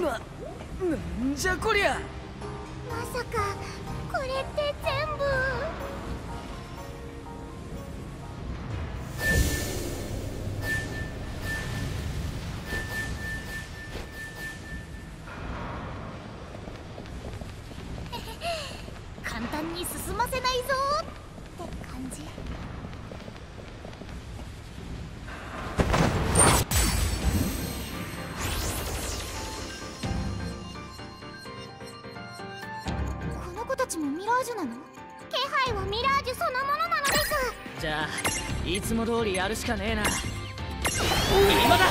なんじゃこりゃ。まさかこれって全部。簡単に進ませないぞって感じ。ちもミラージュなの？気配はミラージュそのものなのです。じゃあいつも通りやるしかねえな。今だ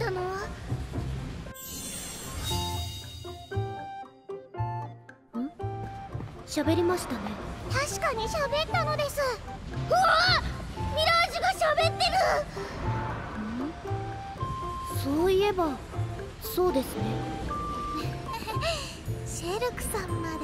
ったの？喋りましたね。確かに喋ったのです。うわミラージュが喋ってる！そういえばそうですね。シェルクさんまで